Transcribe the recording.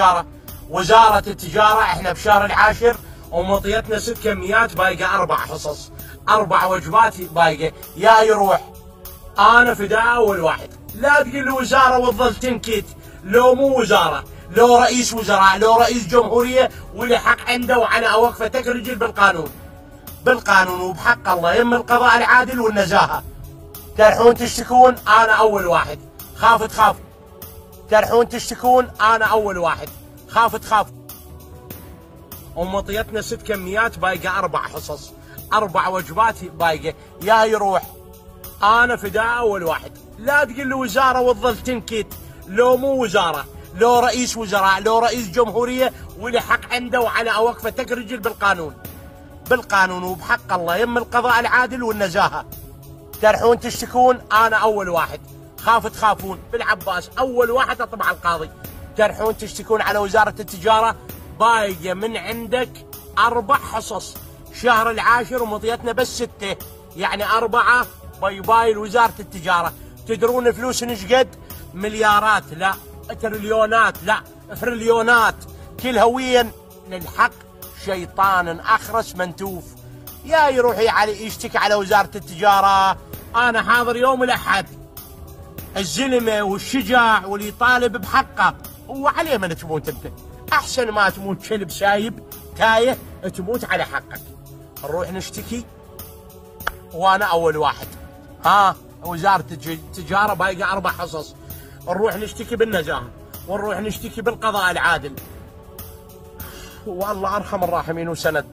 التجاره وزارة التجارة إحنا بشهر العاشر ومطيتنا ست كميات بايقة أربع حصص. أربع وجبات بايقة. يا يروح. أنا فداء اول واحد لا تقول لي وزارة وتظل تنكت لو مو وزارة لو رئيس وزراء لو رئيس جمهورية واللي حق عنده وعلى وقفتك رجل بالقانون. بالقانون وبحق الله يم القضاء العادل والنزاهة. ترحون تشتكون أنا أول واحد. خاف تخاف. ترحون تشتكون؟ أنا أول واحد. خاف تخاف. ومطيتنا ست كميات بايقة أربع حصص. أربع وجبات بايقة. يا يروح أنا فداء أول واحد. لا تقول لي وزارة وتظل تنكت لو مو وزارة. لو رئيس وزراء. لو رئيس جمهورية. واللي حق عنده وعلى وقفتك رجل بالقانون. بالقانون وبحق الله. يم القضاء العادل والنزاهة. ترحون تشتكون؟ أنا أول واحد. خاف تخافون. بالعباس أول واحد اطبع القاضي. ترحون تشتكون على وزارة التجارة. بايقه من عندك أربع حصص. شهر العاشر ومضيتنا بس ستة. يعني أربعة. باي باي لوزارة التجارة. تدرون فلوس نشقد؟ مليارات. لا. تريليونات. لا. فريليونات. كل هويا. للحق شيطان أخرس منتوف. يا يروح يشتكي على وزارة التجارة. أنا حاضر يوم الأحد. الزلمه والشجاع واللي يطالب بحقه. وعليه من تموت انت أحسن ما تموت كلب سايب تايه تموت على حقك. نروح نشتكي. وأنا أول واحد. ها وزارة التجارة بايقه أربع حصص. نروح نشتكي بالنزاهه ونروح نشتكي بالقضاء العادل. والله أرحم الراحمين وسند.